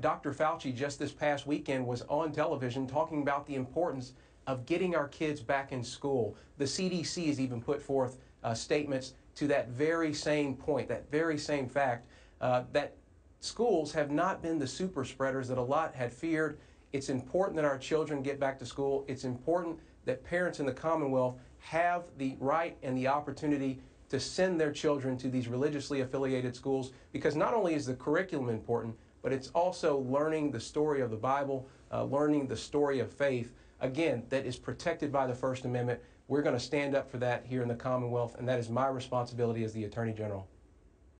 Dr. Fauci just this past weekend was on television talking about the importance of getting our kids back in school. The CDC has even put forth uh, statements to that very same point, that very same fact, uh, that schools have not been the super spreaders that a lot had feared. It's important that our children get back to school. It's important that parents in the Commonwealth have the right and the opportunity to send their children to these religiously affiliated schools because not only is the curriculum important, but it's also learning the story of the Bible, uh, learning the story of faith, again, that is protected by the First Amendment. We're going to stand up for that here in the Commonwealth, and that is my responsibility as the Attorney General.